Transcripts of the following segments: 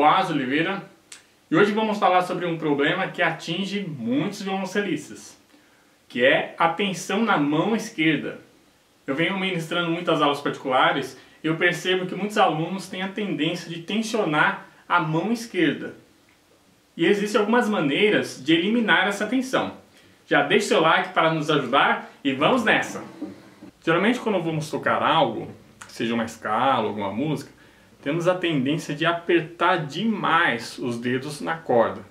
Boaz Oliveira e hoje vamos falar sobre um problema que atinge muitos violoncelistas, que é a tensão na mão esquerda. Eu venho ministrando muitas aulas particulares e eu percebo que muitos alunos têm a tendência de tensionar a mão esquerda. E existem algumas maneiras de eliminar essa tensão. Já deixe seu like para nos ajudar e vamos nessa! Geralmente quando vamos tocar algo, seja uma escala, alguma música, temos a tendência de apertar demais os dedos na corda.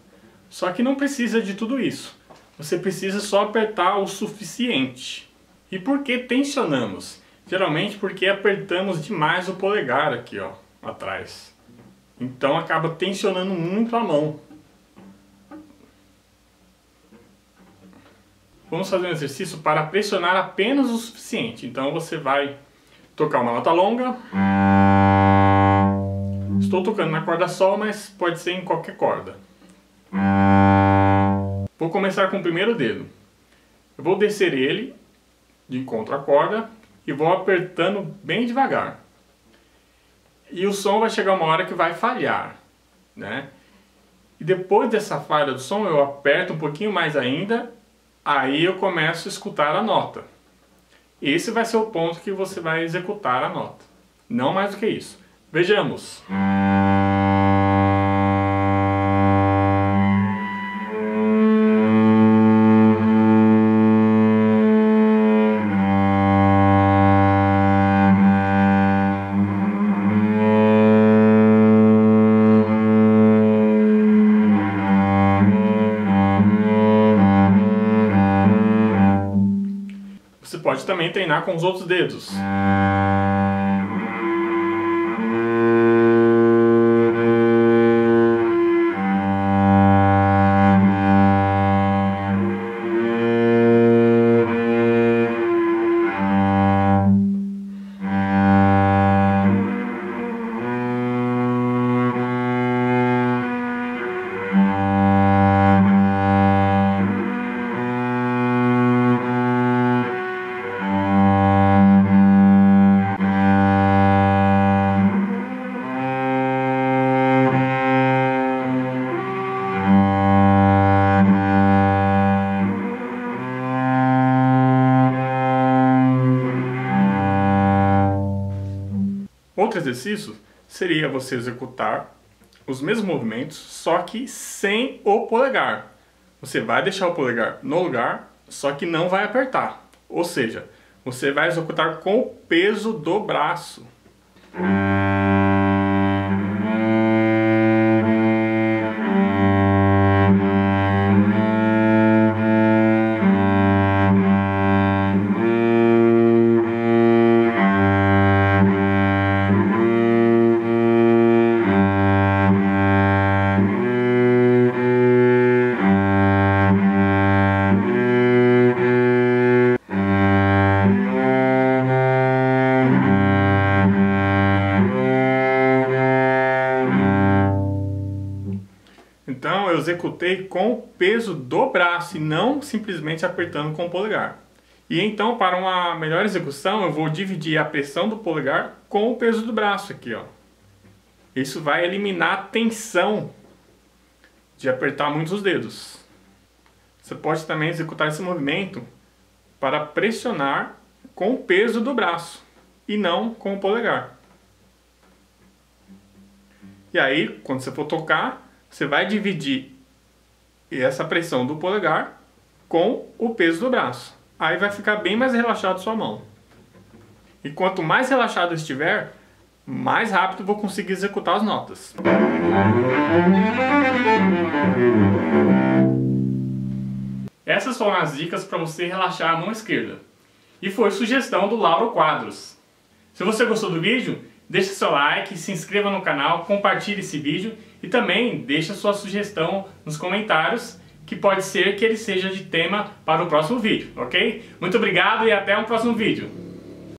Só que não precisa de tudo isso. Você precisa só apertar o suficiente. E por que tensionamos? Geralmente porque apertamos demais o polegar aqui, ó, atrás. Então acaba tensionando muito a mão. Vamos fazer um exercício para pressionar apenas o suficiente. Então você vai tocar uma nota longa. Estou tocando na corda Sol, mas pode ser em qualquer corda. Vou começar com o primeiro dedo. Eu vou descer ele de encontro à corda e vou apertando bem devagar. E o som vai chegar uma hora que vai falhar, né? E depois dessa falha do som, eu aperto um pouquinho mais ainda, aí eu começo a escutar a nota. Esse vai ser o ponto que você vai executar a nota. Não mais do que isso. Vejamos. Também treinar com os outros dedos. Outro exercício seria você executar os mesmos movimentos, só que sem o polegar. Você vai deixar o polegar no lugar, só que não vai apertar. Ou seja, você vai executar com o peso do braço. Executei com o peso do braço e não simplesmente apertando com o polegar. E então, para uma melhor execução, eu vou dividir a pressão do polegar com o peso do braço aqui, ó. Isso vai eliminar a tensão de apertar muito os dedos. Você pode também executar esse movimento para pressionar com o peso do braço e não com o polegar. E aí, quando você for tocar, você vai dividir essa pressão do polegar com o peso do braço. Aí vai ficar bem mais relaxado sua mão. E quanto mais relaxado estiver, mais rápido vou conseguir executar as notas. Essas foram as dicas para você relaxar a mão esquerda. E foi sugestão do Lauro Quadros. Se você gostou do vídeo, deixe seu like, se inscreva no canal, compartilhe esse vídeo e também deixe sua sugestão nos comentários que pode ser que ele seja de tema para o próximo vídeo, ok? Muito obrigado e até o próximo vídeo.